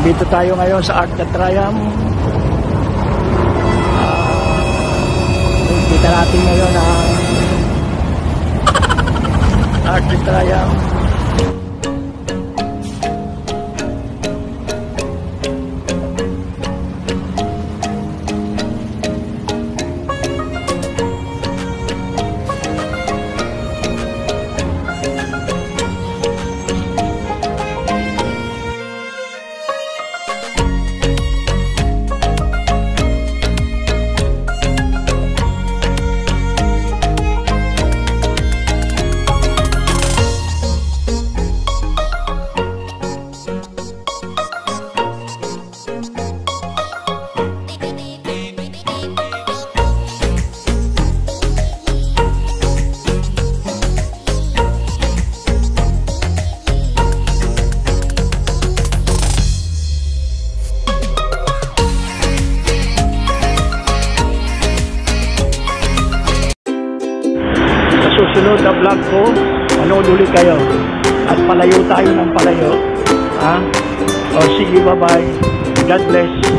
Nandito tayo ngayon sa Art at Triumph. Uh, kita natin ngayon ang Art at Triumph. Susunod na vlog ko, manood ulit kayo. At palayo tayo ng palayo. Ha? O sige, bye-bye. God bless.